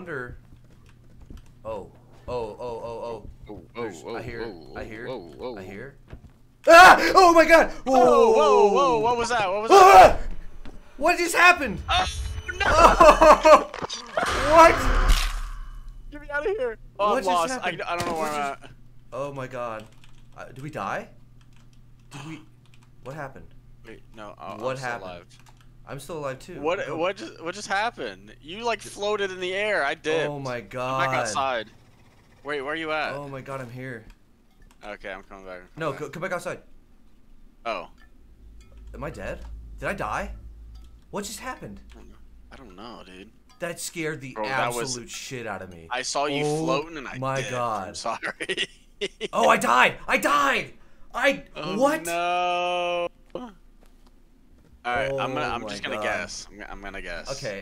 wonder. Oh, oh, oh, oh, oh. Oh, There's- oh, I hear, oh, I hear, oh, oh, I oh. hear. Ah! Oh my God! Whoa! Whoa, whoa, whoa! What was that? What was that? Ah! What just happened? Oh, no! Oh! what? Get me out of here! Oh, What I'm lost. I. I don't know where What I'm just- at. Oh my God! Uh, did we die? Did we? What happened? Wait, no. I- I'm What still happened? alive. I'm still alive too. What? What just? What just happened? You like floated in the air. I did. Oh my god. I'm back outside. Wait, where are you at? Oh my God! I'm here. Okay, I'm coming back. No, Okay. go, come back outside. Oh. Am I dead? Did I die? What just happened? I don't know, dude. That scared the Bro, that was- absolute shit out of me. I saw you Oh floating and I Oh my dipped. God. I'm sorry. Oh, I died! I died! I Oh, what? No. All right, I'm gonna. Oh I'm just gonna God. guess. I'm, I'm gonna guess. Okay,